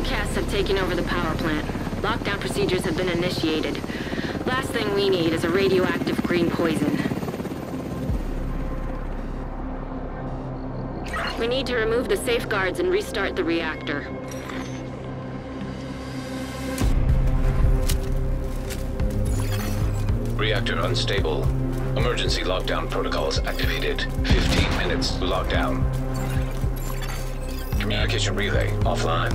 Outcasts have taken over the power plant. Lockdown procedures have been initiated. Last thing we need is a radioactive green poison. We need to remove the safeguards and restart the reactor. Reactor unstable. Emergency lockdown protocols activated. 15 minutes lockdown. Communication relay offline.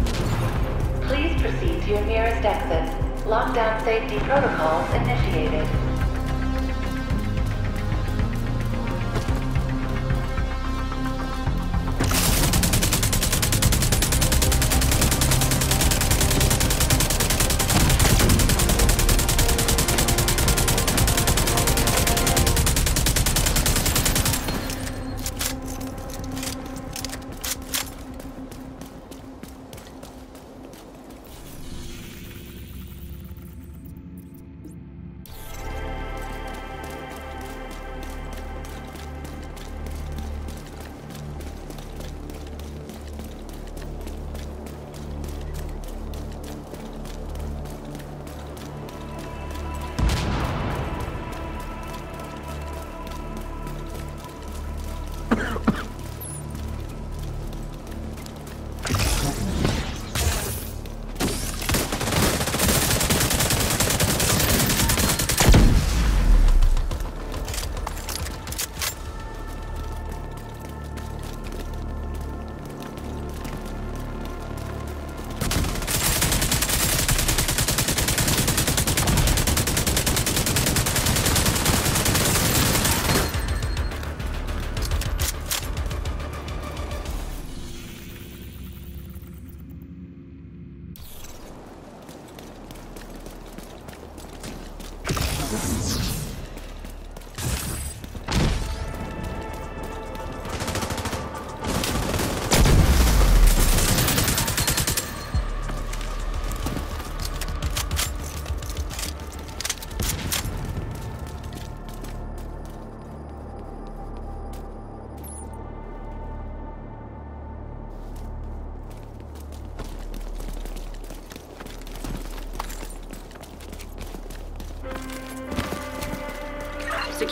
Please proceed to your nearest exit. Lockdown safety protocols initiated.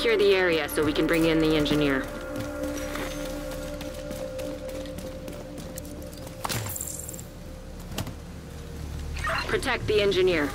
Secure the area so we can bring in the engineer. Protect the engineer.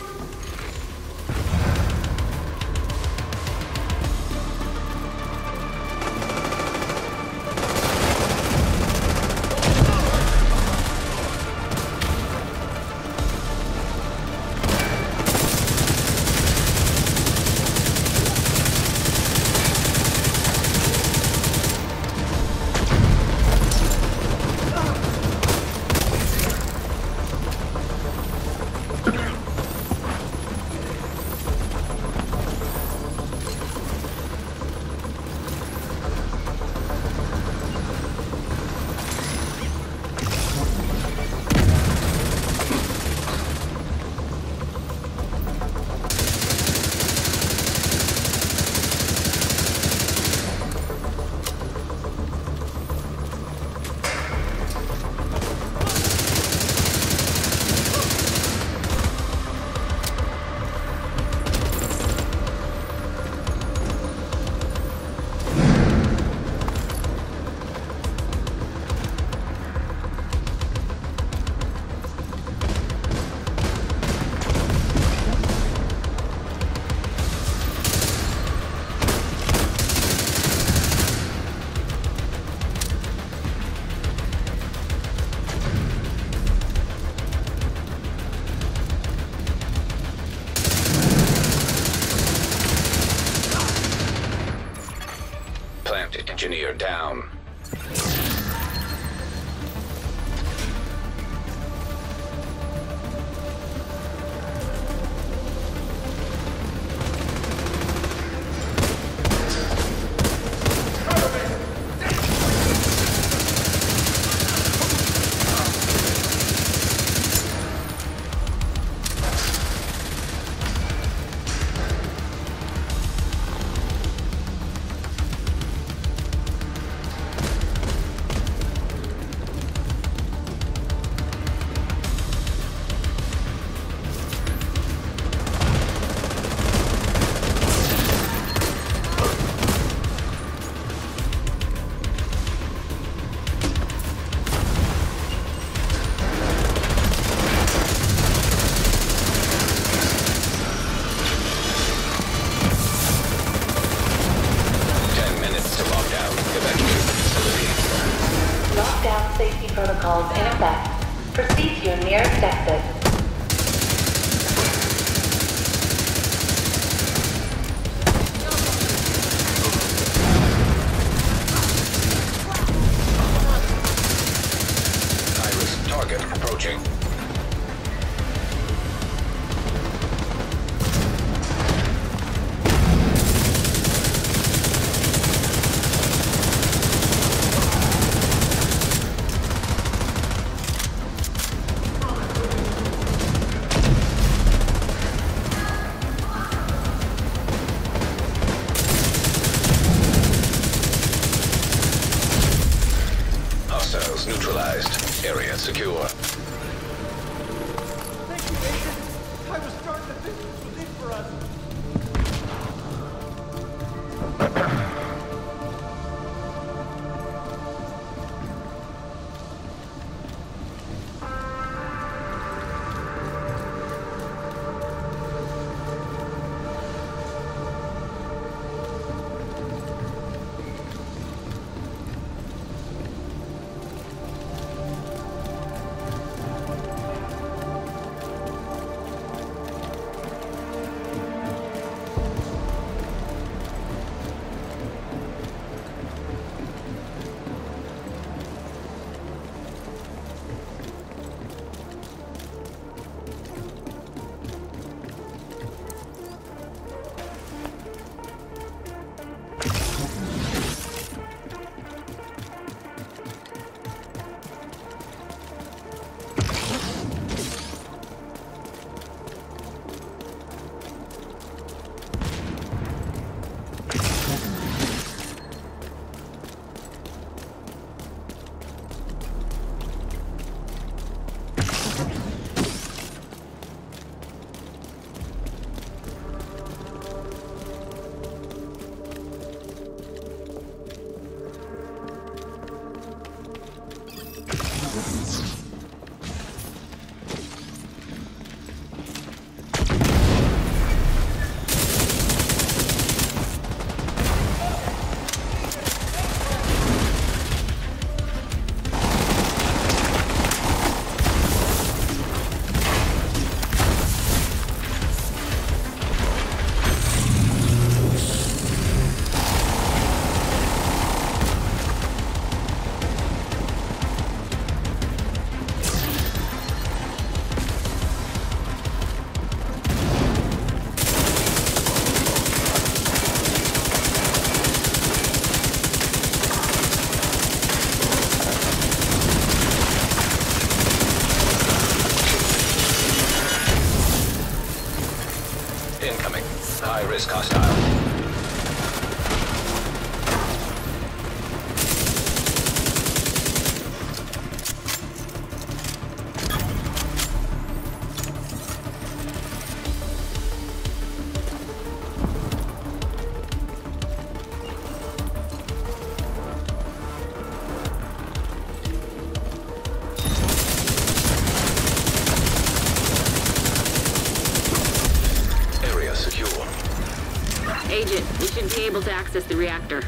We should be able to access the reactor.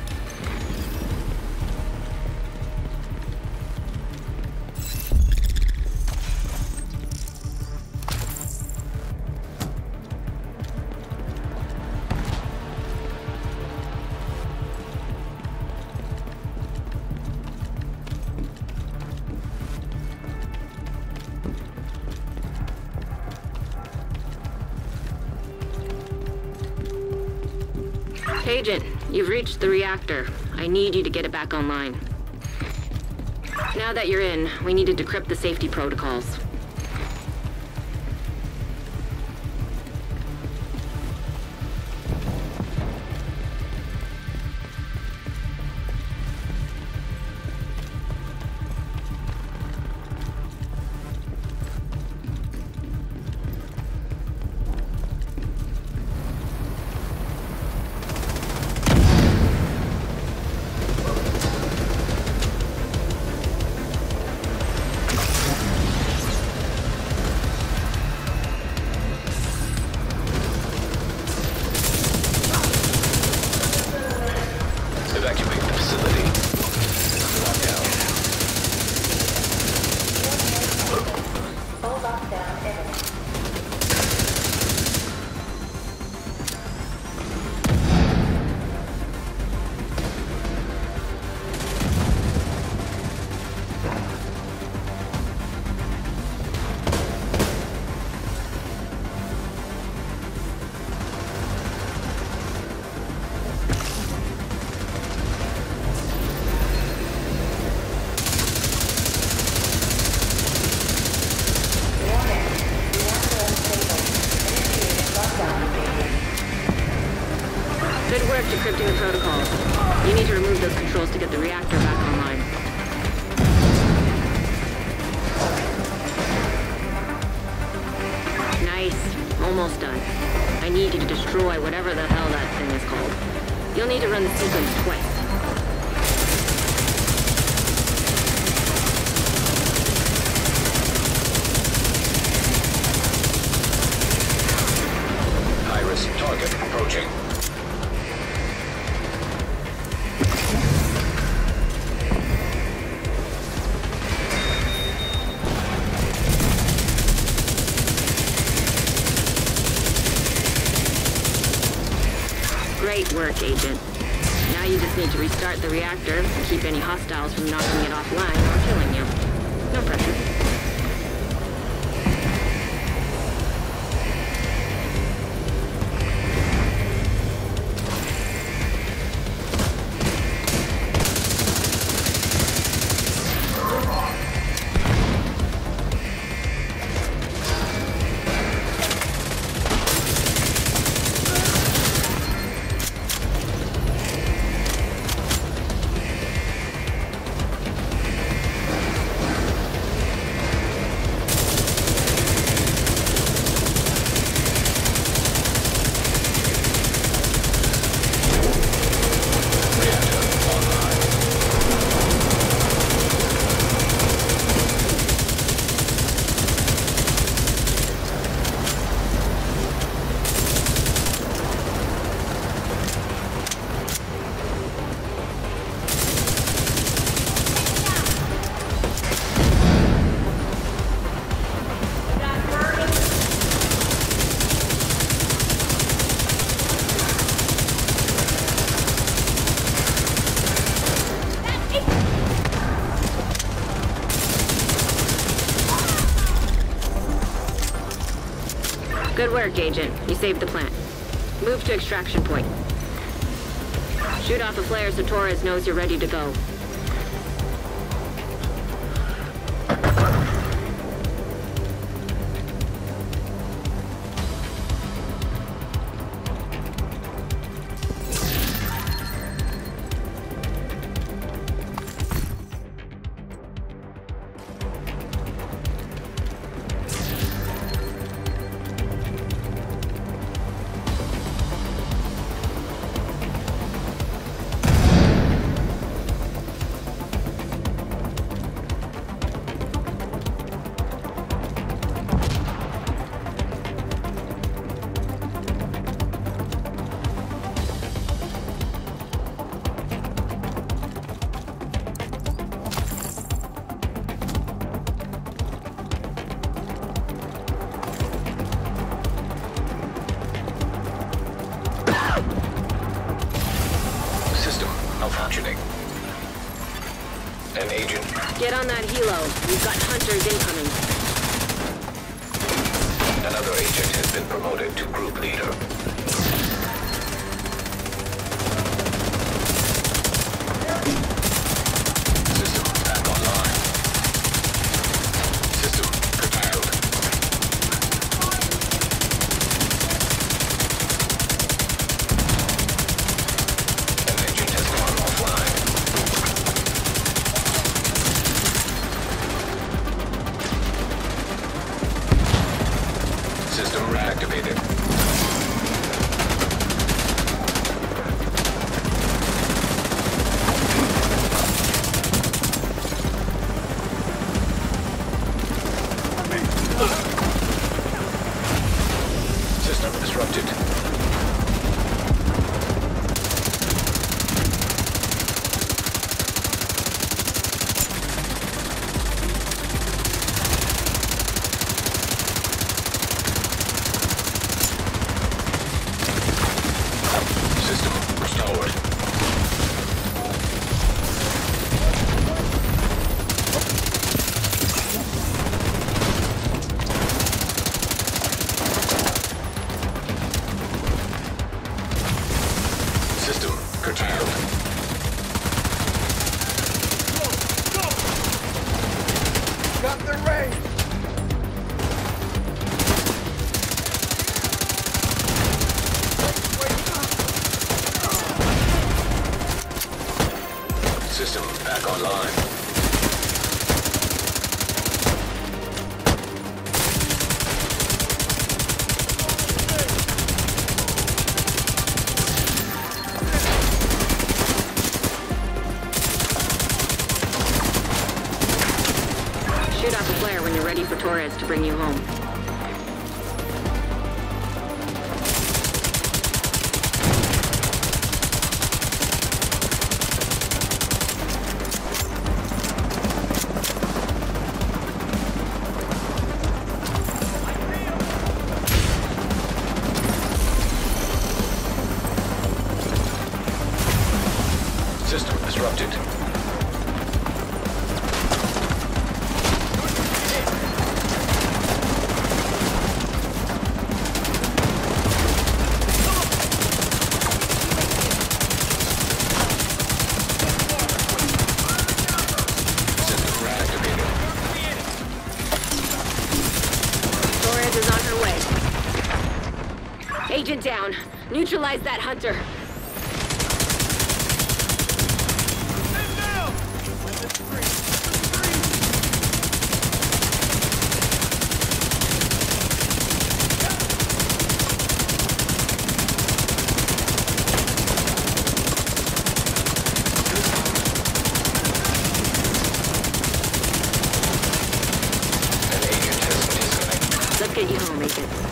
Agent, you've reached the reactor. I need you to get it back online. Now that you're in, we need to decrypt the safety protocols. Agent. You saved the plant. Move to extraction point. Shoot off a flare so Torres knows you're ready to go. Kilo. We've got hunters incoming. Shoot off a flare when you're ready for Torres to bring you home. Agent down. Neutralize that hunter. Let's get you home, Agent.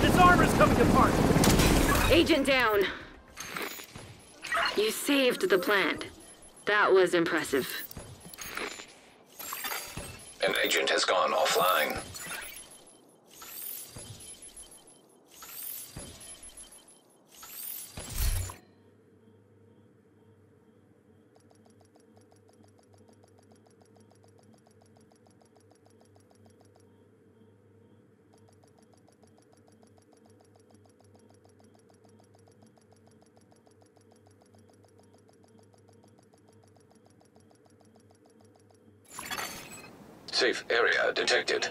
This armor's coming apart! Agent down. You saved the plant. That was impressive. An agent has gone offline. Area detected.